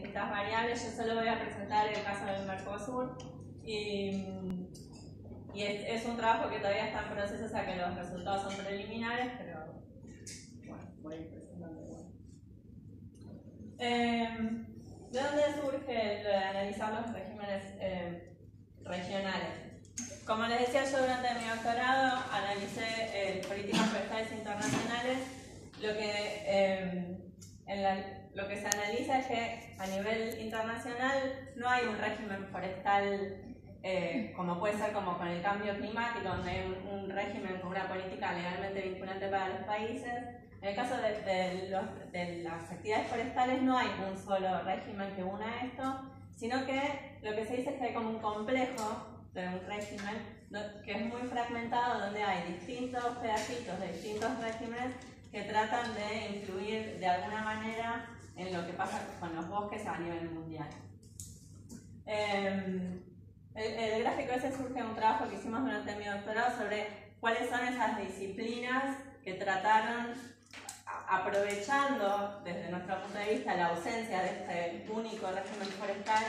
distintas variables. Yo solo voy a presentar el caso del Mercosur y, y es, un trabajo que todavía está en proceso, o sea que los resultados son preliminares, pero bueno, voy a ir presentando. Eh, ¿De dónde surge lo de analizar los regímenes eh, regionales? Como les decía yo durante mi doctorado, analicé eh, políticas forestales internacionales. Lo que, eh, lo que se analiza es que a nivel internacional no hay un régimen forestal eh, como puede ser como con el cambio climático, donde hay un, régimen con una política legalmente vinculante para los países. En el caso de, de las actividades forestales no hay un solo régimen que una esto, sino que lo que se dice es que hay como un complejo de un régimen que es muy fragmentado, donde hay distintos pedacitos de distintos regímenes que tratan de influir de alguna manera en lo que pasa con los bosques a nivel mundial. Em, el, gráfico ese surge de un trabajo que hicimos durante mi doctorado sobre cuáles son esas disciplinas que trataron, aprovechando desde nuestro punto de vista la ausencia de este único régimen forestal,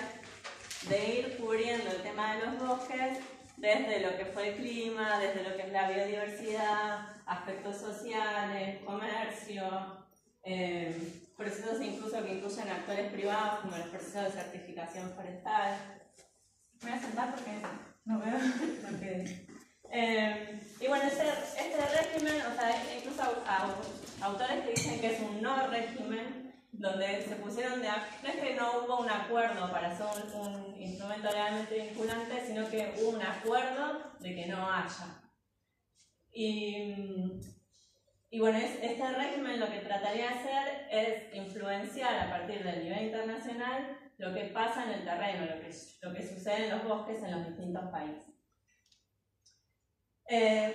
de ir cubriendo el tema de los bosques desde lo que fue el clima, desde lo que es la biodiversidad, aspectos sociales, comercio, eh, procesos incluso que incluyen actores privados como el proceso de certificación forestal. Voy a sentar porque no veo. Eh, y bueno, este, este régimen, o sea, incluso autores que dicen que es un no régimen, donde se pusieron de no es que no hubo un acuerdo para hacer un, instrumento legalmente vinculante, sino que hubo un acuerdo de que no haya. Y, y bueno, este régimen lo que trataría de hacer es influenciar a partir del nivel internacional lo que pasa en el terreno, lo que, lo que sucede en los bosques en los distintos países. Eh,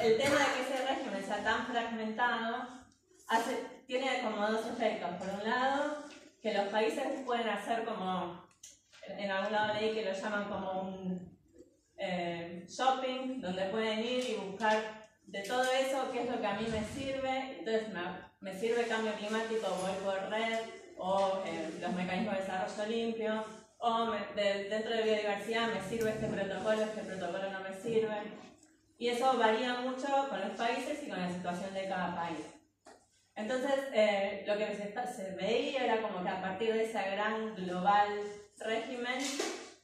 el tema de que ese régimen sea tan fragmentado hace, tiene como dos efectos. Por un lado, que los países pueden hacer como, en algún lado leí que lo llaman como un eh, shopping, donde pueden ir y buscar de todo eso qué es lo que a mí me sirve. Entonces, me, sirve cambio climático, voy por red, o eh, los mecanismos de desarrollo limpio, o dentro de biodiversidad me sirve este protocolo, este protocolo no me sirve. Y eso varía mucho con los países y con la situación de cada país. Entonces, eh, lo que se, veía era como que a partir de ese gran global régimen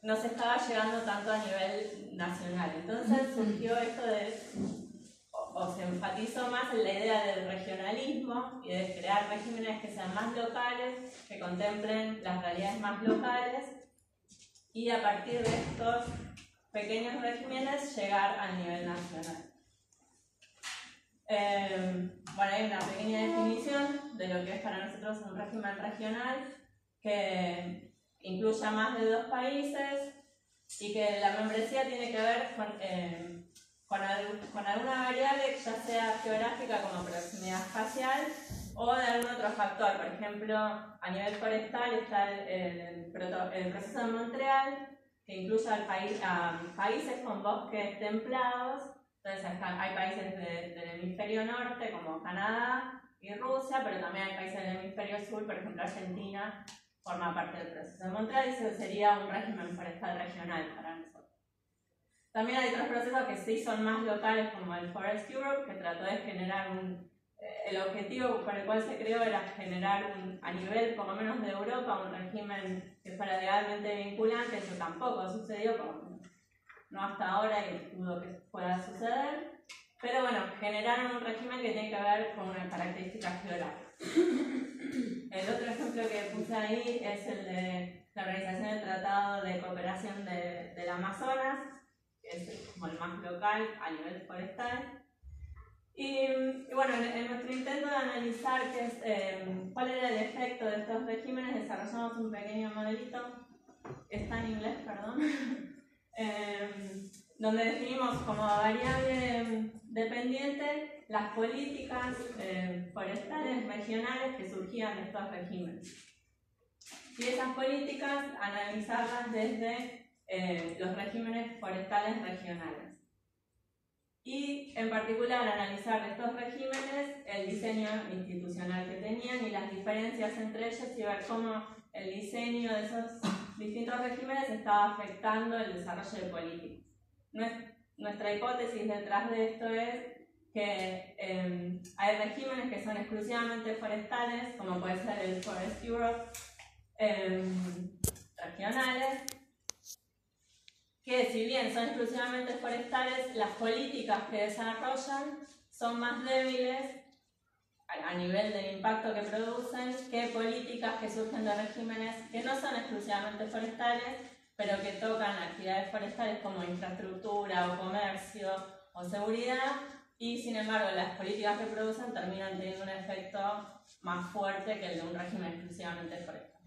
no se estaba llegando tanto a nivel nacional. Entonces surgió esto de, se enfatizó más en la idea del regionalismo y de crear regímenes que sean más locales, que contemplen las realidades más locales y a partir de estos pequeños regímenes llegar al nivel nacional. Eh, bueno, hay una pequeña definición de lo que es para nosotros un régimen regional que incluya más de dos países y que la membresía tiene que ver con, eh, con, alguna variable, ya sea geográfica como proximidad espacial o de algún otro factor. Por ejemplo, a nivel forestal está el, proceso de Montreal, que incluye al país, a países con bosques templados entonces hay países del hemisferio norte como Canadá y Rusia, pero también hay países del hemisferio sur, por ejemplo Argentina, forma parte del proceso de Montreal y eso sería un régimen forestal regional para nosotros. También hay otros procesos que sí son más locales como el Forest Europe, que trató de generar un... Eh, el objetivo por el cual se creó era generar un, a nivel, por lo menos de Europa, un régimen que fuera legalmente vinculante, eso tampoco sucedió, no hasta ahora y dudo que pueda suceder. Pero bueno, generaron un régimen que tiene que ver con una característica geográfica. El otro ejemplo que puse ahí es el de la Organización del Tratado de Cooperación de, del Amazonas, es como el más local a nivel forestal. Y, bueno, en, nuestro intento de analizar qué es, eh, cuál era el efecto de estos regímenes, desarrollamos un pequeño modelito, está en inglés, perdón, Em, donde definimos como variable dependiente las políticas em, forestales regionales que surgían de estos regímenes. Y esas políticas analizarlas desde eh, los regímenes forestales regionales. Y en particular analizar estos regímenes el diseño institucional que tenían y las diferencias entre ellos y ver cómo el diseño de esos distintos regímenes estaba afectando el desarrollo de políticas. Nuestra hipótesis detrás de esto es que em, hay regímenes que son exclusivamente forestales, como puede ser el Forest Europe, em, regionales, que si bien son exclusivamente forestales, las políticas que desarrollan son más débiles a nivel del impacto que producen que políticas que surgen de regímenes que no son exclusivamente forestales, pero que tocan actividades forestales como infraestructura o comercio o seguridad, y sin embargo las políticas que producen terminan teniendo un efecto más fuerte que el de un régimen exclusivamente forestal.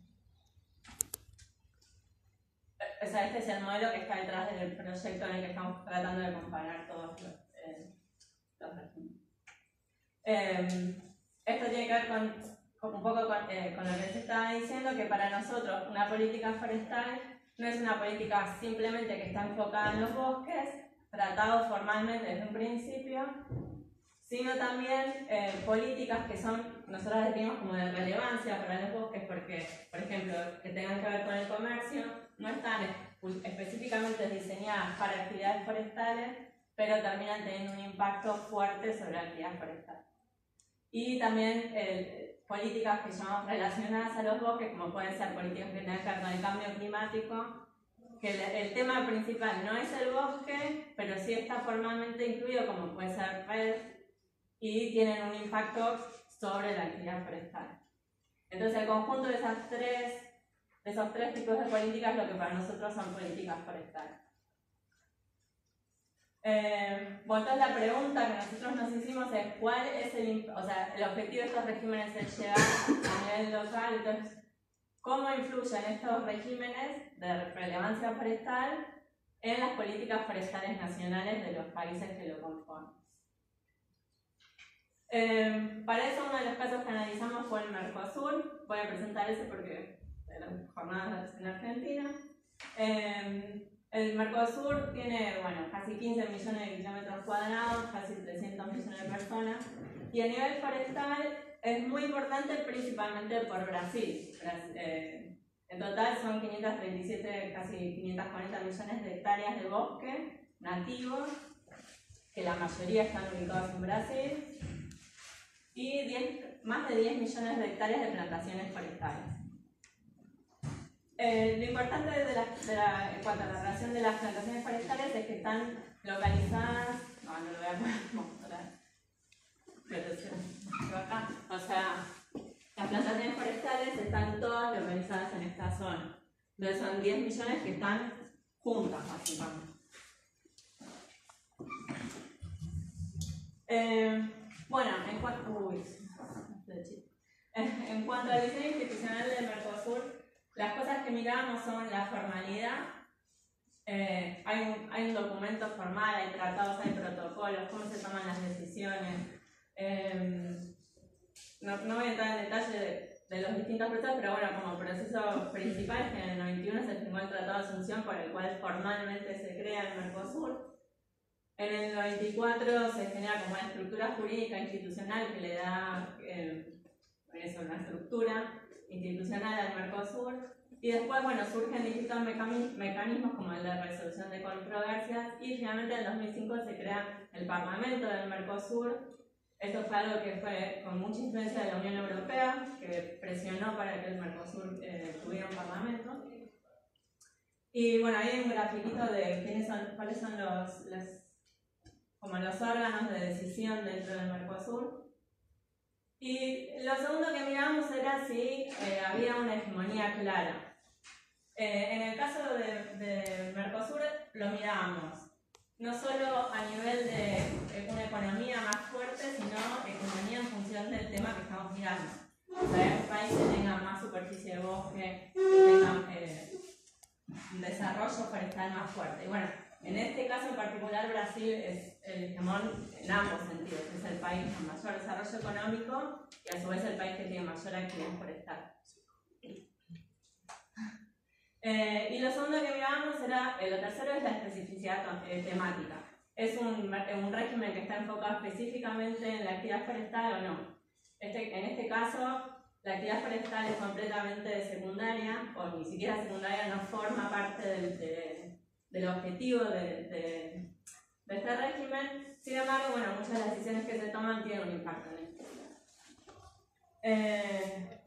O sea, este es el modelo que está detrás del proyecto en el que estamos tratando de comparar todos los, eh, regímenes. Em, esto tiene que ver con, un poco eh, con, lo que se estaba diciendo, que para nosotros una política forestal no es una política simplemente que está enfocada en los bosques, tratado formalmente desde un principio, sino también eh, políticas que son, nosotros definimos como de relevancia para los bosques, porque, por ejemplo, que tengan que ver con el comercio, no están específicamente diseñadas para actividades forestales, pero terminan teniendo un impacto fuerte sobre la actividad forestal. Y también eh, políticas que son relacionadas a los bosques, como pueden ser políticas que tengan que ver el cambio climático, que el, tema principal no es el bosque, pero sí está formalmente incluido como puede ser red y tienen un impacto sobre la actividad forestal. Entonces el conjunto de, esas tres, esos tres tipos de políticas lo que para nosotros son políticas forestales. Eh, bueno, entonces la pregunta que nosotros nos hicimos es cuál es el, o sea, el objetivo de estos regímenes es llegar a nivel local, entonces cómo influyen estos regímenes de relevancia forestal en las políticas forestales nacionales de los países que lo componen. Eh, para eso uno de los casos que analizamos fue el Mercosur, voy a presentar ese porque de las jornadas en Argentina. Eh, el Mercosur tiene bueno, casi 15 millones de kilómetros cuadrados, casi 300 millones de personas, y a nivel forestal es muy importante principalmente por Brasil. Eh, en total son 537, casi 540 millones de hectáreas de bosque nativo, que la mayoría están ubicados en Brasil, y más de 10 millones de hectáreas de plantaciones forestales. Eh, lo importante de la, en cuanto a la relación de las plantaciones forestales es que están localizadas, no, no lo voy a mostrar, o sea, las plantaciones forestales están todas localizadas en esta zona. Entonces son 10 millones que están juntas, básicamente. Eh, bueno, en cuanto, en cuanto al diseño institucional del Mercosur, las cosas que miramos son la formalidad. Eh, hay, un, hay un documento formal, hay tratados, hay protocolos, cómo se toman las decisiones, Em, no, no, voy a entrar en detalle de, los distintos procesos, pero bueno, como proceso principal es que en el 91 se firmó el Tratado de Asunción por el cual formalmente se crea el Mercosur. En el 94 se genera como una estructura jurídica institucional que le da eh, eso, una estructura institucional al Mercosur. Y después, bueno, surgen distintos mecanismos como el de resolución de controversias y finalmente en 2005 se crea el Parlamento del Mercosur esto fue algo que fue con mucha influencia de la Unión Europea, que presionó para que el Mercosur eh, tuviera un parlamento. Y bueno, ahí hay un grafiquito de quiénes son, cuáles son los, como los órganos de decisión dentro del Mercosur. Y lo segundo que miramos era si eh, había una hegemonía clara. Eh, en el caso de, de Mercosur lo mirábamos no solo a nivel de una economía más fuerte, sino economía en función del tema que estamos mirando. Sea, un país que tenga más superficie de bosque, que tenga eh, un desarrollo forestal más fuerte. Y bueno, en este caso en particular Brasil es el hegemón en ambos sentidos. Es el país con mayor desarrollo económico y a su vez el país que tiene mayor actividad forestal. Eh, y lo segundo que mirábamos era, eh, lo tercero es la especificidad eh, temática. ¿Es un, un, régimen que está enfocado específicamente en la actividad forestal o no? Este, en este caso, la actividad forestal es completamente secundaria, o ni siquiera secundaria, no forma parte del, del objetivo de, de, este régimen. Sin embargo, bueno, muchas de las decisiones que se toman tienen un impacto en esto. Eh,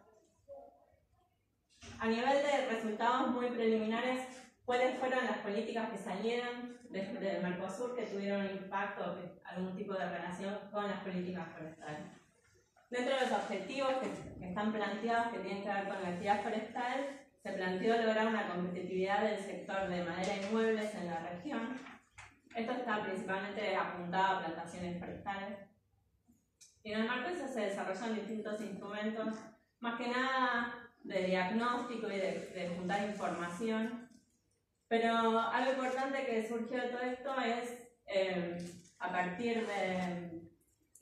a nivel de resultados muy preliminares, ¿cuáles fueron las políticas que salieron del Mercosur que tuvieron impacto o algún tipo de relación con las políticas forestales? Dentro de los objetivos que, están planteados, que tienen que ver con la actividad forestal, se planteó lograr una competitividad del sector de madera y muebles en la región. Esto está principalmente apuntado a plantaciones forestales. Y en el marco de eso se desarrollan distintos instrumentos, más que nada de diagnóstico y de, juntar información. Pero algo importante que surgió de todo esto es, eh, a partir de,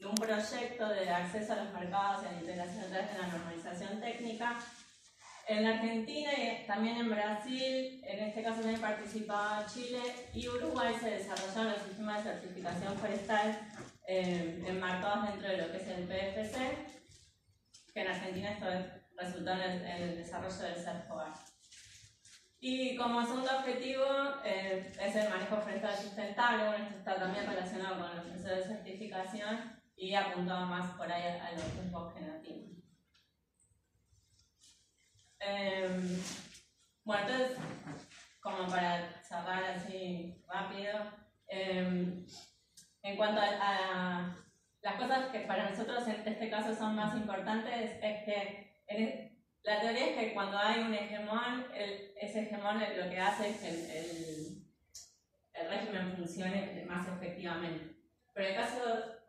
un proyecto de acceso a los mercados y la integración a través de la normalización técnica, en Argentina y también en Brasil, en este caso también participaba Chile y Uruguay, se desarrollaron los sistemas de certificación forestal eh, enmarcados dentro de lo que es el PFC, que en Argentina esto es resultó en el, desarrollo del CERFOAR. Y como segundo objetivo eh, es el manejo forestal sustentable, bueno, esto está también relacionado con el proceso de certificación y apuntado más por ahí a, los bosques nativos. Em, bueno, entonces, como para cerrar así rápido, em, en cuanto a, las cosas que para nosotros en este caso son más importantes, es que la teoría es que cuando hay un hegemón, ese hegemón lo que hace es que el, el, régimen funcione más efectivamente. Pero en el caso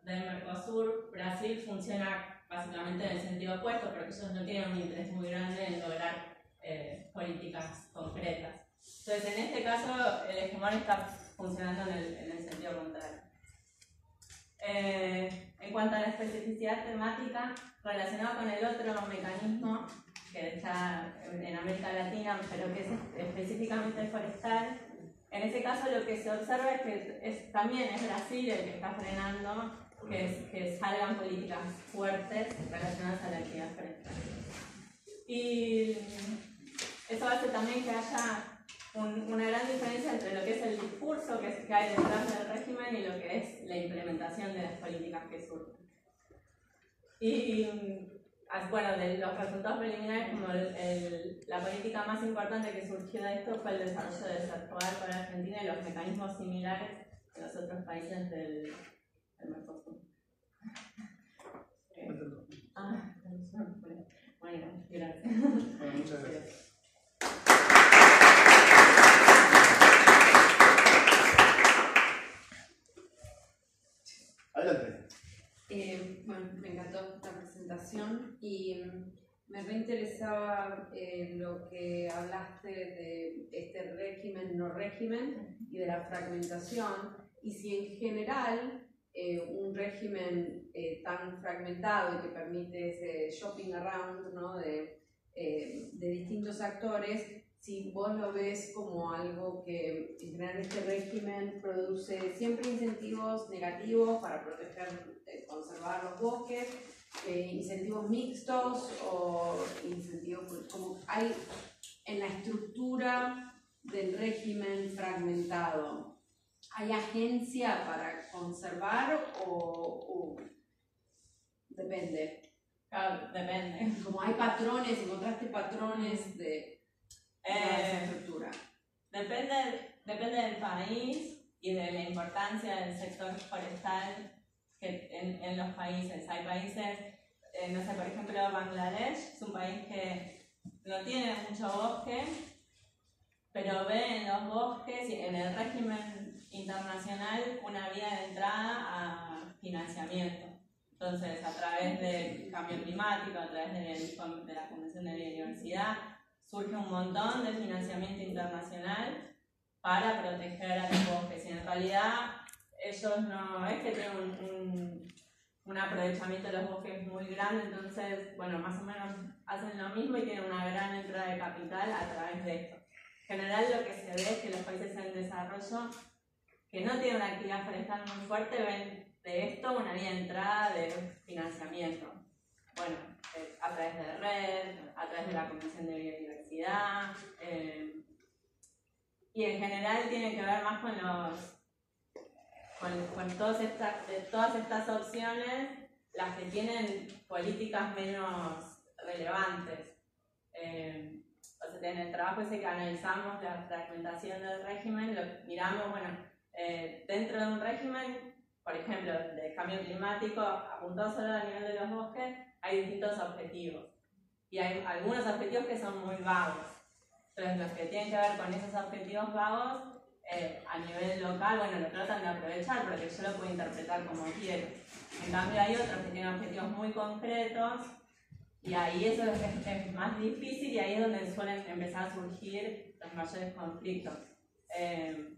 del Mercosur, Brasil funciona básicamente en el sentido opuesto, porque ellos no tienen un interés muy grande en lograr eh, políticas concretas. Entonces, en este caso, el hegemón está funcionando en el, en el sentido contrario. Eh, en cuanto a la especificidad temática, relacionada con el otro mecanismo que está en América Latina, pero que es específicamente forestal, en ese caso lo que se observa es que también es Brasil el que está frenando que, que salgan políticas fuertes relacionadas a la actividad forestal. Y eso hace también que haya una gran diferencia entre lo que es el discurso que, que hay detrás del régimen y lo que es la implementación de las políticas que surgen. Y bueno, de los resultados preliminares, como la política más importante que surgió de esto fue el desarrollo del Cercoal para Argentina y los mecanismos similares en los otros países del. Ah, bueno, gracias. Bueno, muchas gracias. Eh, bueno, me encantó la presentación y me reinteresaba eh, lo que hablaste de este régimen, no régimen y de la fragmentación. Y si en general eh, un régimen tan fragmentado y que permite ese shopping around ¿no? de, de distintos actores si vos lo ves como algo que en general este régimen produce siempre incentivos negativos para proteger, eh, conservar los bosques, eh, incentivos mixtos o incentivos como hay en la estructura del régimen fragmentado. ¿Hay agencia para conservar o, depende? Claro, depende. Como hay patrones, encontraste patrones de eh, depende, depende del país y de la importancia del sector forestal que en, en los países. Hay países, eh, no sé, por ejemplo, Bangladesh es un país que no tiene mucho bosque, pero ve en los bosques y en el régimen internacional una vía de entrada a financiamiento. Entonces, a través del cambio climático, a través de la, de la Convención de Biodiversidad, surge un montón de financiamiento internacional para proteger a los bosques. Y en realidad ellos no es que tienen un, un, aprovechamiento de los bosques muy grande, entonces, bueno, más o menos hacen lo mismo y tienen una gran entrada de capital a través de esto. En general lo que se ve es que los países en desarrollo que no tienen una actividad forestal muy fuerte ven de esto una vía de entrada de financiamiento. bueno, eh, a través de red, a través de la Comisión de Biodiversidad, eh, y en general tiene que ver más con los con, todas, estas, de todas estas opciones, las que tienen políticas menos relevantes. Eh, o sea, en el trabajo ese que analizamos la fragmentación del régimen, lo miramos, bueno, eh, dentro de un régimen, por ejemplo, de cambio climático, apuntado solo a nivel de los bosques, hay distintos objetivos. Y hay algunos objetivos que son muy vagos. Entonces, los que tienen que ver con esos objetivos vagos, eh, a nivel local, bueno, lo tratan de aprovechar porque yo lo puedo interpretar como quiero. En cambio, hay otros que tienen objetivos muy concretos y ahí eso es, más difícil y ahí es donde suelen empezar a surgir los mayores conflictos. Eh,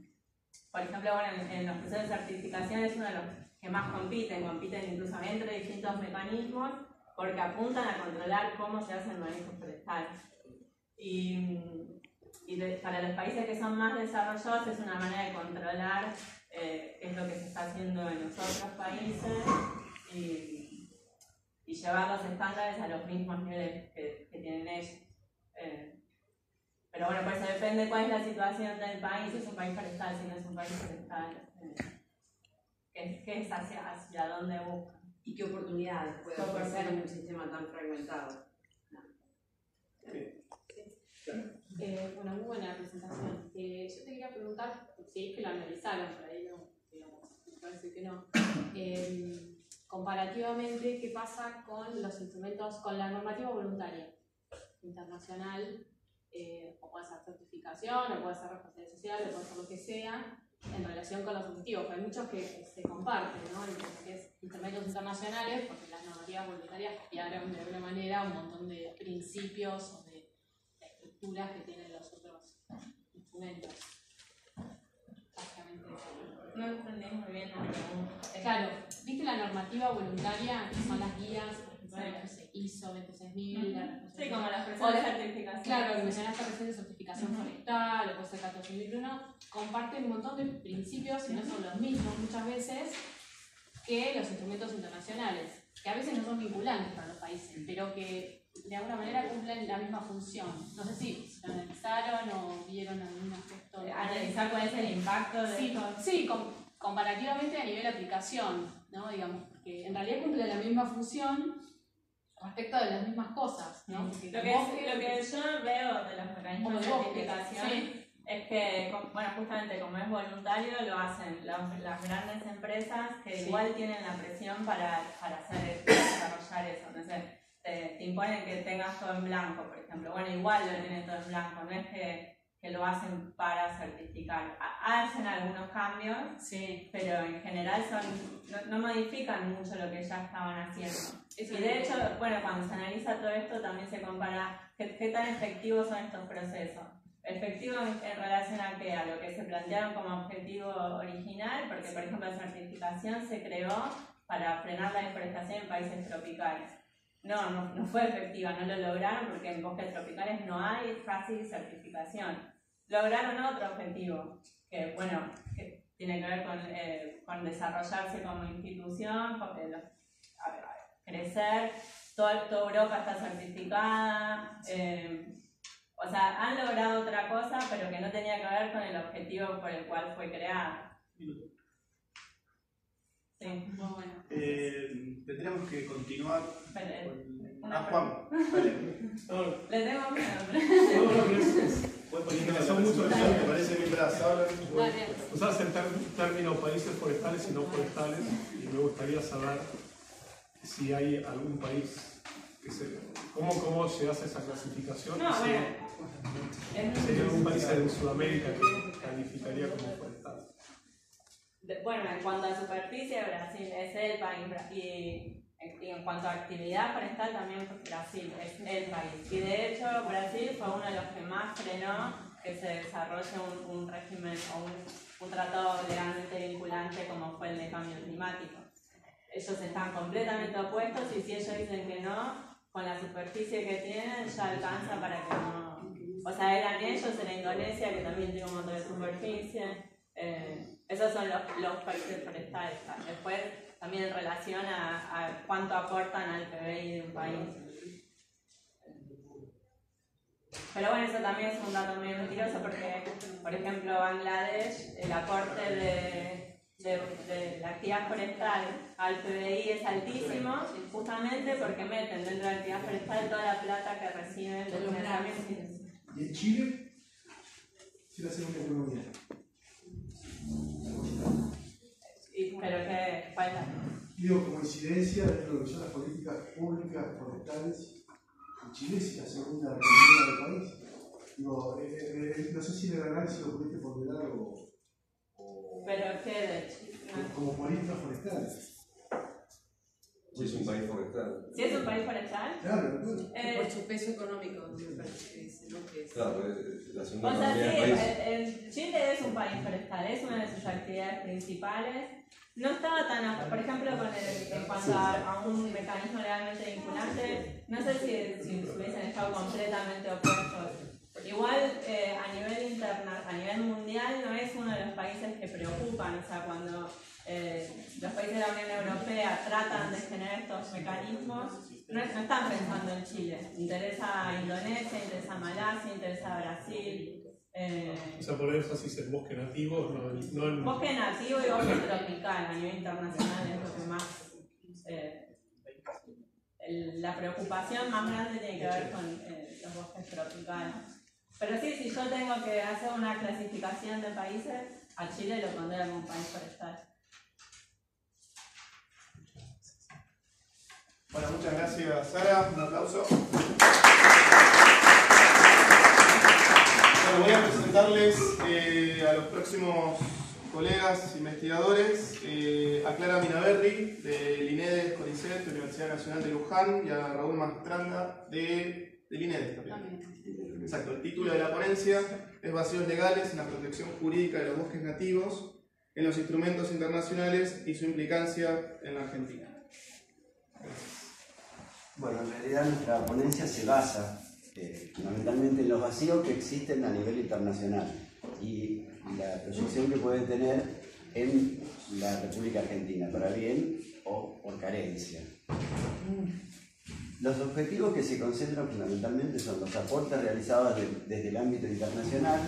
por ejemplo, bueno, en, los procesos de certificación es uno de los que más compiten, compiten incluso entre distintos mecanismos porque apuntan a controlar cómo se hace el manejo forestal. Y, y para los países que son más desarrollados es una manera de controlar eh, qué es lo que se está haciendo en los otros países y, llevar los estándares a los mismos niveles que, que tienen ellos. Eh, pero bueno, por eso depende cuál es la situación del país, si es un país forestal, si no es un país forestal, eh, qué, qué, es hacia, hacia dónde busca. ¿Y qué oportunidades puede ofrecer un sistema tan fragmentado? Eh, bueno, muy buena presentación. Eh, yo te quería preguntar, si es que lo analizaron, por ahí no, digamos, me parece que no. Eh, comparativamente qué pasa con los instrumentos, con la normativa voluntaria internacional, eh, o puede ser certificación, o puede ser responsabilidad social, o puede ser lo que sea, en relación con los objetivos. Hay muchos que se comparten, ¿no? En lo que es instrumentos internacionales, porque las normativas voluntarias copiaron de alguna manera un montón de principios o de estructuras que tienen los otros instrumentos. No entendí muy bien la pregunta. Claro, ¿viste la normativa voluntaria? Que son las guías, se hizo 26000. Sí, como las de certificación. Claro, mencionaste recién de certificación forestal, o puede 14001, comparten un montón de principios y no son los mismos muchas veces que los instrumentos internacionales, que a veces no son vinculantes para los países, pero que de alguna manera cumplen la misma función. No sé si lo analizaron o vieron algún aspecto. Analizar cuál es el impacto de Sí, sí comparativamente a nivel de aplicación, ¿no? Digamos, porque en realidad cumplen la misma función respecto de las mismas cosas, ¿no? Lo, que, lo que yo veo de los mecanismos de certificación es que, bueno, justamente como es voluntario, lo hacen las grandes empresas que igual tienen la presión para, para hacer, para desarrollar eso. No sé, te, imponen que tengas todo en blanco, por ejemplo. Bueno, igual lo tienen todo en blanco, no es que, que lo hacen para certificar. Hacen algunos cambios, sí. pero en general son, no, modifican mucho lo que ya estaban haciendo. y de hecho, bueno, cuando se analiza todo esto también se compara qué, qué tan efectivos son estos procesos. Efectivo en, relación a qué? A lo que se plantearon como objetivo original, porque por ejemplo la certificación se creó para frenar la deforestación en países tropicales. No, no, fue efectiva, no lo lograron porque en bosques tropicales no hay fácil certificación. Lograron otro objetivo, que bueno, que tiene que ver con, eh, con desarrollarse como institución, con, crecer, toda, toda, Europa está certificada, eh, o sea, han logrado otra cosa, pero que no tenía que ver con el objetivo por el cual fue creada. Sí, muy bueno. Eh, tendríamos que continuar con... Ah, Juan. Le tengo miedo. Me interesó mucho el me parece mientras hablan. Usarse el término países forestales y no forestales, y me gustaría saber si hay algún país que se. ¿Cómo, cómo se hace esa clasificación? No, bueno. ¿Sería algún país en Sudamérica que calificaría como forestal? Bueno, en cuanto a superficie, Brasil es el país. Y, en cuanto a actividad forestal, también Brasil es el país. Y de hecho, Brasil fue uno de los que más frenó que se desarrolle un, régimen o un, tratado legalmente vinculante como fue el de cambio climático. Ellos están completamente opuestos y si ellos dicen que no, con la superficie que tienen ya alcanza para que no... O sea, eran ellos, era Indonesia, que también tiene un montón de superficie. Eh, esos son los, los países forestales. Después también en relación a, a cuánto aportan al PBI de un país. Pero bueno, eso también es un dato muy mentiroso porque, por ejemplo, Bangladesh, el aporte de, de, de la actividad forestal al PBI es altísimo, justamente porque meten dentro de la actividad forestal toda la plata que reciben de los. ¿Y en Chile? Quiero hacer una economía. Pero que, ¿cuál es la- Digo, como incidencia dentro de lo que son las políticas públicas forestales, en Chile es la segunda economía del país. Digo, eh, eh, eh, no sé si en el análisis lo pudiste ponderar o, o Pero que de como políticas forestales. Sí, es un país forestal. Si es un país forestal, Claro, claro. eh, Por su peso económico, me parece que dice, ¿no? Que es- Claro, la segunda O sea, sí, el- el- Chile es un país forestal, es una de sus actividades principales. No estaba tan, a- por ejemplo, con el, en cuanto a, a un mecanismo legalmente vinculante, no sé si, si hubiesen estado completamente opuestos. Igual eh, a nivel interna, a nivel mundial no es uno de los países que preocupan, o sea, cuando eh, los países de la Unión Europea tratan de generar estos mecanismos, no, no están pensando en Chile, interesa a Indonesia, interesa a Malasia, interesa a Brasil. eh, O sea, poner énfasis en bosque nativo, no, no en... Bosque nativo y bosque tropical a nivel internacional es lo que más. eh, la preocupación más grande tiene que ver con eh, los bosques tropicales. Pero sí, si yo tengo que hacer una clasificación de países, a Chile lo pondré como un país forestal. Bueno, muchas gracias Sara, un aplauso. Bueno, voy a presentarles eh, a los próximos colegas investigadores, eh, a Clara Minaberri, del INEDES CONICET, Universidad Nacional de Luján, y a Raúl Mastranda, de, del INEDES también. Exacto, el título de la ponencia es Vacíos legales en la protección jurídica de los bosques nativos en los instrumentos internacionales y su implicancia en la Argentina. Bueno, en realidad nuestra ponencia se basa eh, fundamentalmente en los vacíos que existen a nivel internacional y la proyección que pueden tener en la República Argentina, para bien o por carencia. Los objetivos que se concentran fundamentalmente son los aportes realizados de- desde el ámbito internacional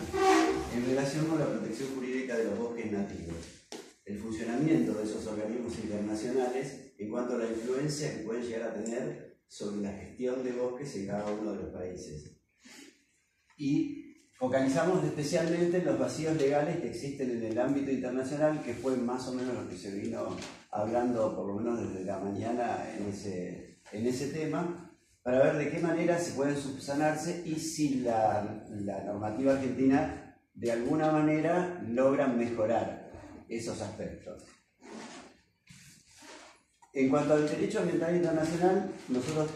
en relación con la protección jurídica de los bosques nativos, el funcionamiento de esos organismos internacionales en cuanto a la influencia que pueden llegar a tener sobre la gestión de bosques en cada uno de los países. Y focalizamos especialmente en los vacíos legales que existen en el ámbito internacional, que fue más o menos lo que se vino hablando por lo menos desde la mañana en ese, en ese tema, para ver de qué manera se pueden subsanarse y si la, la normativa argentina de alguna manera logra mejorar esos aspectos. En cuanto al derecho ambiental internacional, nosotros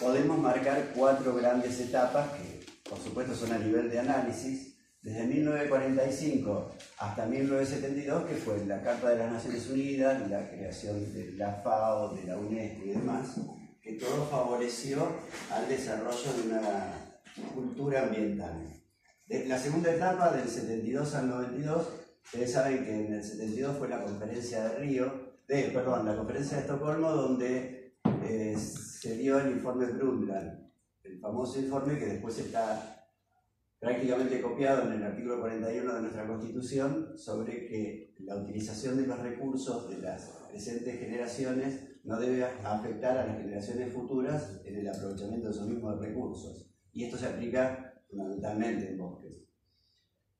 podemos marcar cuatro grandes etapas que, por supuesto, son a nivel de análisis. Desde 1945 hasta 1972, que fue la Carta de las Naciones Unidas, la creación de la FAO, de la UNESCO y demás, que todo favoreció al desarrollo de una cultura ambiental. De la segunda etapa, del 72 al 92, ustedes saben que en el 72 fue la conferencia de Río, de, perdón, la conferencia de Estocolmo, donde eh, se dio el informe Brundtland, el famoso informe que después está prácticamente copiado en el artículo 41 de nuestra Constitución sobre que la utilización de los recursos de las presentes generaciones no debe afectar a las generaciones futuras en el aprovechamiento de esos mismos recursos. Y esto se aplica fundamentalmente en bosques.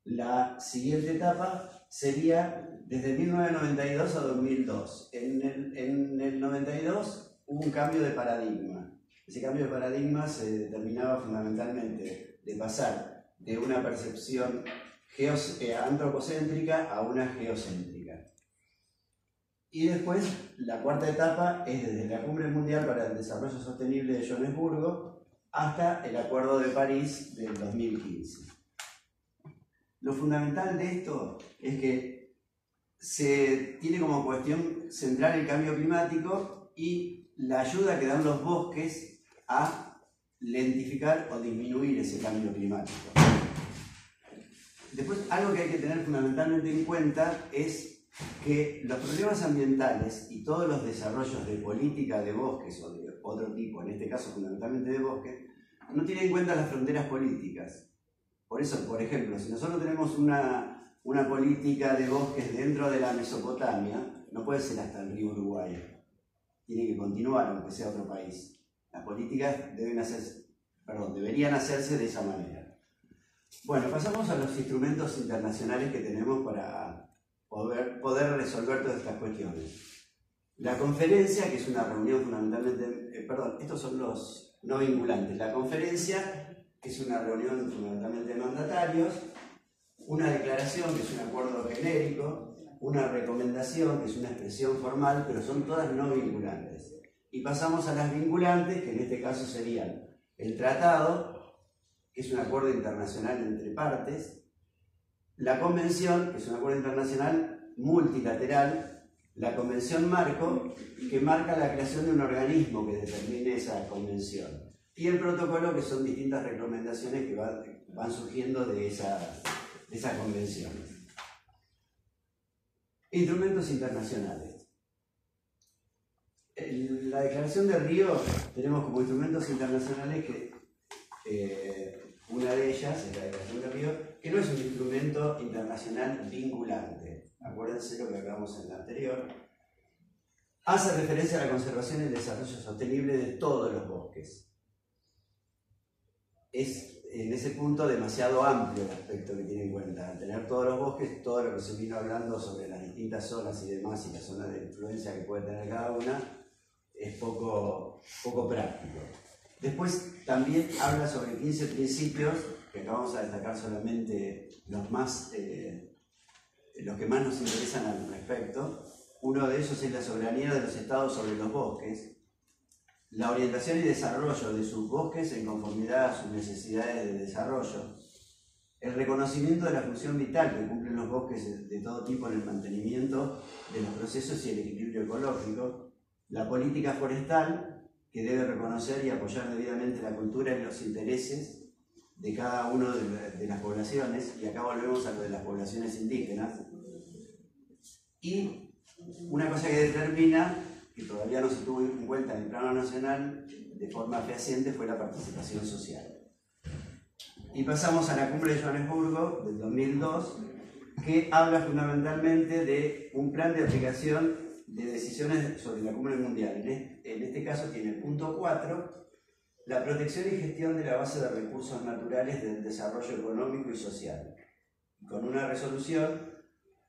La siguiente etapa sería desde 1992 a 2002. En el, en el 92 hubo un cambio de paradigma. Ese cambio de paradigma se determinaba fundamentalmente de pasar de una percepción eh, antropocéntrica a una geocéntrica. Y después, la cuarta etapa es desde la Cumbre Mundial para el Desarrollo Sostenible de Johannesburgo hasta el Acuerdo de París del 2015. Lo fundamental de esto es que se tiene como cuestión central el cambio climático y la ayuda que dan los bosques a lentificar o disminuir ese cambio climático. Después, algo que hay que tener fundamentalmente en cuenta es que los problemas ambientales y todos los desarrollos de política de bosques o de otro tipo, en este caso fundamentalmente de bosques, no tienen en cuenta las fronteras políticas. Por eso, por ejemplo, si nosotros tenemos una, una política de bosques dentro de la Mesopotamia, no puede ser hasta el río Uruguay. Tiene que continuar, aunque sea otro país. Las políticas deben hacerse, perdón, deberían hacerse de esa manera. Bueno, pasamos a los instrumentos internacionales que tenemos para poder, resolver todas estas cuestiones. La conferencia, que es una reunión fundamentalmente, eh, perdón, estos son los no vinculantes. La conferencia, que es una reunión fundamentalmente de mandatarios, una declaración, que es un acuerdo genérico, una recomendación, que es una expresión formal, pero son todas no vinculantes. Y pasamos a las vinculantes, que en este caso serían el tratado, que es un acuerdo internacional entre partes, la convención, que es un acuerdo internacional multilateral, la convención marco, que marca la creación de un organismo que determine esa convención, y el protocolo, que son distintas recomendaciones que van, surgiendo de esa, esa convención. Instrumentos internacionales. La Declaración de Río tenemos como instrumentos internacionales que eh, una de ellas es la Declaración de Río, que no es un instrumento internacional vinculante. Acuérdense lo que hablamos en la anterior. Hace referencia a la conservación y el desarrollo sostenible de todos los bosques. Es en ese punto demasiado amplio el aspecto que tiene en cuenta. Al tener todos los bosques, todo lo que se vino hablando sobre las distintas zonas y demás y las zonas de influencia que puede tener cada una, es poco, poco práctico. Después también habla sobre 15 principios, que acá vamos a destacar solamente los, más, eh, los que más nos interesan al respecto. Uno de ellos es la soberanía de los estados sobre los bosques, la orientación y desarrollo de sus bosques en conformidad a sus necesidades de desarrollo, el reconocimiento de la función vital que cumplen los bosques de todo tipo en el mantenimiento de los procesos y el equilibrio ecológico, la política forestal que debe reconocer y apoyar debidamente la cultura y los intereses de cada una de las poblaciones, y acá volvemos a lo de las poblaciones indígenas, y una cosa que determina que todavía no se tuvo en cuenta en el plano nacional de forma fehaciente fue la participación social. Y pasamos a la cumbre de Johannesburgo del 2002, que habla fundamentalmente de un plan de aplicación de decisiones sobre la cumbre mundial. En este caso tiene el punto 4, la protección y gestión de la base de recursos naturales del desarrollo económico y social, con una resolución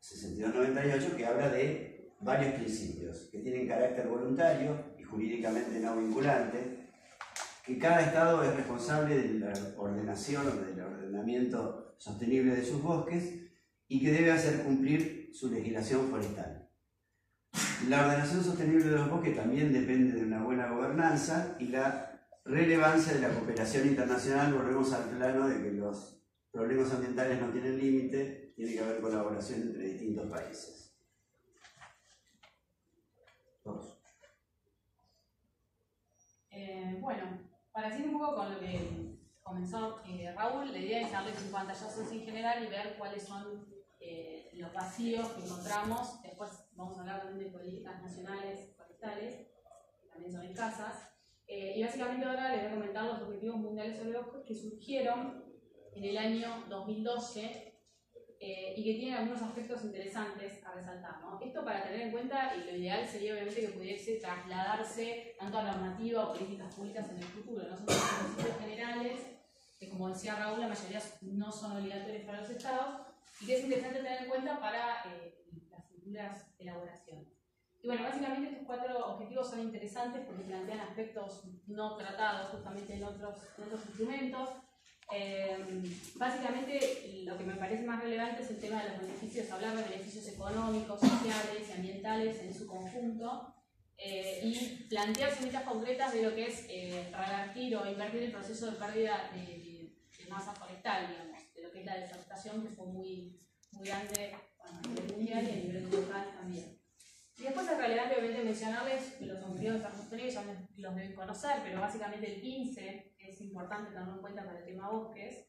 6298 que habla de varios principios que tienen carácter voluntario y jurídicamente no vinculante, que cada Estado es responsable de la ordenación o del ordenamiento sostenible de sus bosques y que debe hacer cumplir su legislación forestal. La ordenación sostenible de los bosques también depende de una buena gobernanza y la relevancia de la cooperación internacional. Volvemos al plano de que los problemas ambientales no tienen límite, tiene que haber colaboración entre distintos países. Eh, bueno, para seguir un poco con lo que comenzó eh, Raúl, la idea es darles un pantallazo en general y ver cuáles son eh, los vacíos que encontramos. Después vamos a hablar también de políticas nacionales forestales, que también son escasas. y básicamente ahora les voy a comentar los objetivos mundiales sobre bosques que surgieron en el año 2012 eh, y que tiene algunos aspectos interesantes a resaltar. ¿no? Esto para tener en cuenta, y lo ideal sería obviamente que pudiese trasladarse tanto a normativa o políticas públicas en el futuro. No son principios generales, que como decía Raúl, la mayoría no son obligatorios para los estados, y que es interesante tener en cuenta para eh, las futuras elaboraciones. Y bueno, básicamente estos cuatro objetivos son interesantes porque plantean aspectos no tratados justamente en otros, en otros instrumentos, Em, básicamente, lo que me parece más relevante es el tema de los beneficios, hablar de beneficios económicos, sociales y ambientales en su conjunto eh, y plantear metas concretas de lo que es eh, revertir o invertir el proceso de pérdida de, masa forestal, digamos, de lo que es la deforestación, que fue muy, muy grande a nivel mundial y a nivel local también. Y después es relevante obviamente mencionarles los objetivos de sostenible, ya los deben conocer, pero básicamente el 15 es importante tenerlo en cuenta para el tema bosques,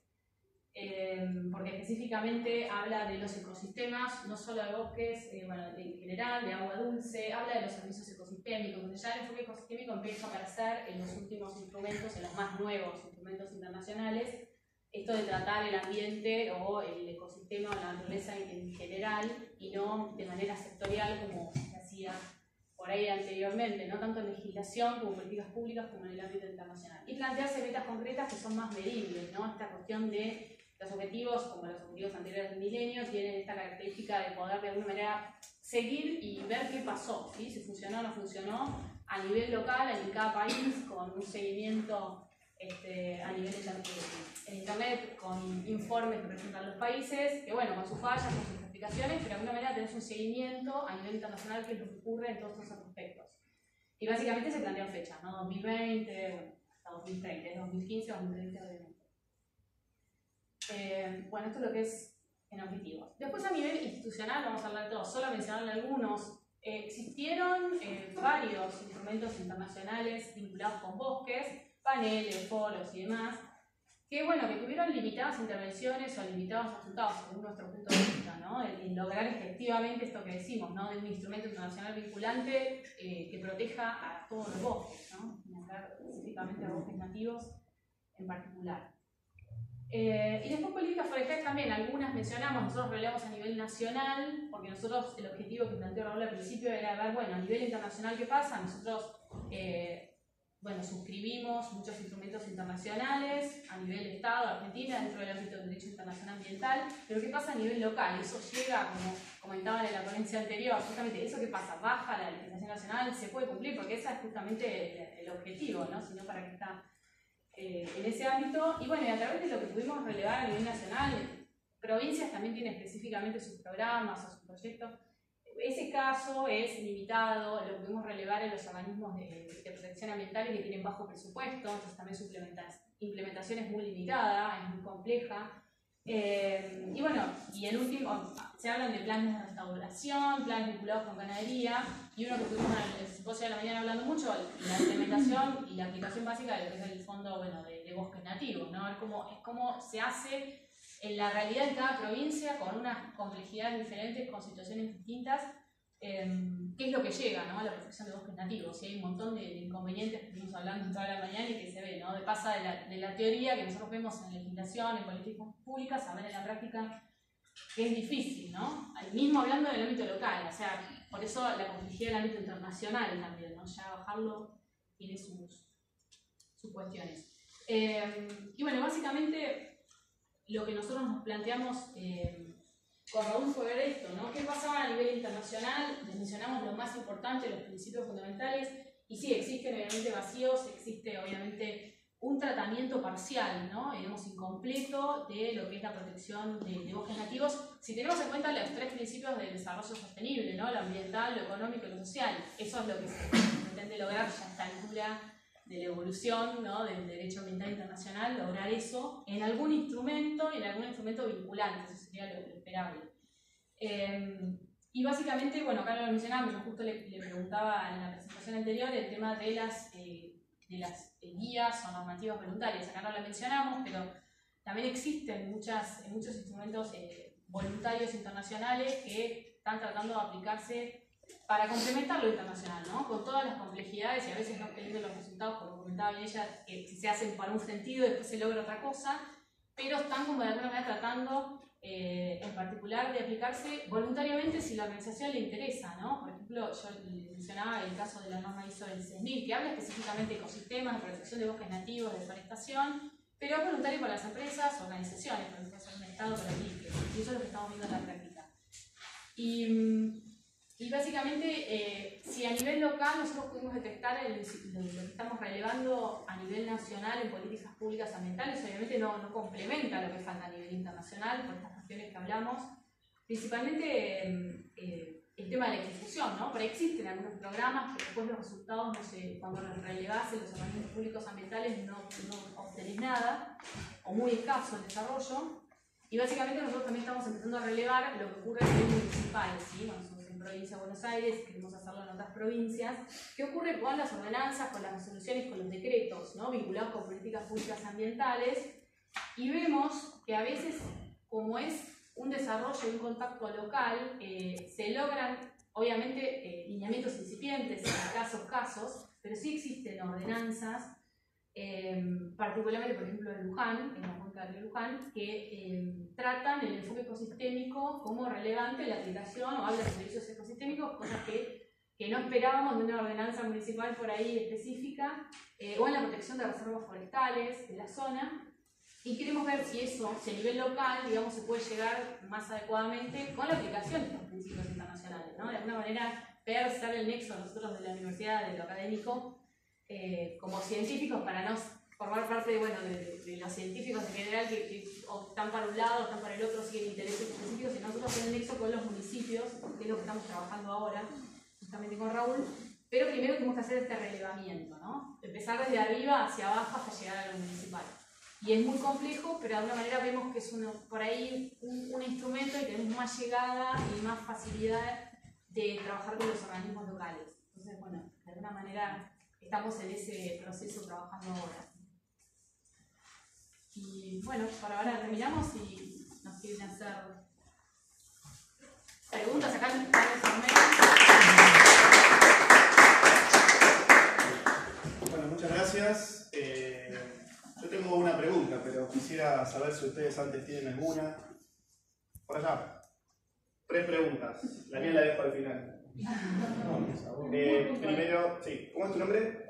eh, porque específicamente habla de los ecosistemas, no solo de bosques, eh, bueno, en general, de agua dulce, habla de los servicios ecosistémicos, donde ya el enfoque ecosistémico empieza a aparecer en los últimos instrumentos, en los más nuevos instrumentos internacionales, esto de tratar el ambiente o el ecosistema o la naturaleza en general y no de manera sectorial como se hacía por ahí anteriormente, no tanto en legislación como políticas públicas como en el ámbito internacional. Y plantearse metas concretas que son más medibles, ¿no? Esta cuestión de los objetivos, como los objetivos anteriores del milenio, tienen esta característica de poder de alguna manera seguir y ver qué pasó, ¿sí? si funcionó o no funcionó a nivel local, en cada país, con un seguimiento este, a nivel en internet, con informes que presentan los países, que bueno, con sus fallas, con sus explicaciones, pero de alguna manera tenés un seguimiento a nivel internacional que es lo que ocurre en todos estos aspectos. Y básicamente se plantean fechas, ¿no? 2020, bueno, hasta 2030, 2015, 2030, obviamente. Eh, bueno, esto es lo que es en objetivos. Después a nivel institucional, vamos a hablar de todo, solo mencionarle algunos. Eh, existieron eh, varios instrumentos internacionales vinculados con bosques, paneles, foros y demás, que bueno, que tuvieron limitadas intervenciones o limitados resultados según nuestro punto de vista, ¿no? En lograr efectivamente esto que decimos, ¿no? De un instrumento internacional vinculante que proteja a todos los bosques, ¿no? específicamente a bosques nativos en particular. Eh, y después políticas forestales también, algunas mencionamos, nosotros relevamos a nivel nacional, porque nosotros el objetivo que planteó Raúl al principio era ver, bueno, a nivel internacional qué pasa, nosotros, eh, bueno, suscribimos muchos instrumentos internacionales a nivel Estado, Argentina, dentro del ámbito del derecho internacional ambiental, pero qué pasa a nivel local, eso llega, como comentaban en la ponencia anterior, justamente eso qué pasa, baja la legislación nacional, se puede cumplir, porque ese es justamente el, el objetivo, ¿no? Sino para que está eh, en ese ámbito. Y bueno, y a través de lo que pudimos relevar a nivel nacional, provincias también tienen específicamente sus programas o sus proyectos. Ese caso es limitado, lo pudimos relevar en los organismos de, protección ambiental que tienen bajo presupuesto, entonces también su implementación es muy limitada, es muy compleja. Eh, y bueno, y el último, se hablan de planes de restauración, planes vinculados con ganadería, y uno que tuvimos en el simposio de la mañana hablando mucho, la implementación y la aplicación básica de lo que es el fondo bueno, de, bosques nativos, ¿no? Cómo, es cómo se hace en la realidad de cada provincia con unas complejidades diferentes, con situaciones distintas, em, qué es lo que llega ¿no? a la protección de bosques nativos. Y hay un montón de, inconvenientes que estuvimos hablando toda la mañana y que se ve, ¿no? de pasa de la, de teoría que nosotros vemos en legislación, en políticas públicas, a ver en la práctica que es difícil, ¿no? Mismo hablando del ámbito local, o sea, por eso la complejidad del ámbito internacional también, ¿no? Ya bajarlo tiene sus, sus cuestiones. Eh, y bueno, básicamente lo que nosotros nos planteamos eh, con fue ver esto, ¿no? ¿Qué pasaba a nivel internacional? Les mencionamos lo más importante, los principios fundamentales, y sí, existen obviamente vacíos, existe obviamente un tratamiento parcial, ¿no? digamos, incompleto de lo que es la protección de, bosques nativos, si tenemos en cuenta los tres principios del desarrollo sostenible, ¿no? lo ambiental, lo económico y lo social. Eso es lo que se pretende lograr ya a esta altura de la evolución ¿no? del derecho ambiental internacional, lograr eso en algún instrumento, en algún instrumento vinculante, eso sería lo, esperable. Em, y básicamente, bueno, acá lo mencionamos, yo justo le, preguntaba en la presentación anterior el tema de las... Eh, de las eh, guías o normativas voluntarias. Acá no la mencionamos, pero también existen muchas, muchos instrumentos eh, voluntarios internacionales que están tratando de aplicarse para complementar lo internacional, ¿no? con todas las complejidades y a veces no obteniendo los resultados, como comentaba ella, que se hacen para un sentido y después se logra otra cosa, pero están como de alguna manera tratando eh, en particular de aplicarse voluntariamente si la organización le interesa, ¿no? Por ejemplo, yo mencionaba el caso de la norma ISO del 6000, que habla específicamente de ecosistemas, de protección de bosques nativos, de deforestación, pero es voluntario para las empresas, organizaciones, ejemplo, un Estado para y eso es lo que estamos viendo en la práctica. Y mm, y básicamente, eh, si a nivel local nosotros pudimos detectar el, lo, que estamos relevando a nivel nacional en políticas públicas ambientales, obviamente no, no, complementa lo que falta a nivel internacional por estas cuestiones que hablamos. Principalmente eh, el tema de la ejecución, ¿no? Pero existen algunos programas que después los resultados, no sé, cuando los relevás en los organismos públicos ambientales no, no obtenés nada, o muy escaso el desarrollo. Y básicamente nosotros también estamos empezando a relevar lo que ocurre a nivel municipal, ¿sí? Provincia de Buenos Aires, queremos hacerlo en otras provincias. ¿Qué ocurre con las ordenanzas, con las resoluciones, con los decretos, vinculados con políticas públicas ambientales? Y vemos que a veces, como es un desarrollo un contacto local, eh, se logran, obviamente, eh, lineamientos incipientes en escasos casos, pero sí existen ordenanzas, eh, particularmente, por ejemplo, en Luján, en la cuenca de Luján, que eh, tratan el enfoque ecosistémico como relevante en la aplicación o habla de servicios ecosistémicos, cosas que, que no esperábamos de una ordenanza municipal por ahí específica, eh, o en la protección de reservas forestales de la zona. Y queremos ver si eso, si a nivel local, digamos, se puede llegar más adecuadamente con la aplicación de estos principios internacionales, ¿no? De alguna manera, ver, ser el nexo nosotros de la universidad, de lo académico, eh, como científicos, para no formar parte de, bueno, de, de- los científicos en general que, que están para un lado o están para el otro, siguen intereses específicos, y nosotros en nexo con los municipios, que es lo que estamos trabajando ahora, justamente con Raúl, pero primero tenemos que hacer este relevamiento, ¿no? Empezar desde arriba hacia abajo hasta llegar a lo municipal. Y es muy complejo, pero de alguna manera vemos que es uno, por ahí un, un instrumento y tenemos más llegada y más facilidad de trabajar con los organismos locales. Entonces, bueno, de alguna manera estamos en ese proceso trabajando ahora. Y bueno, por ahora terminamos y nos quieren hacer preguntas acá en Bueno, muchas gracias. Eh, yo tengo una pregunta, pero quisiera saber si ustedes antes tienen alguna. Por allá. Tres preguntas. La mía la dejo al final. Eh, primero, sí. ¿Cómo es tu nombre?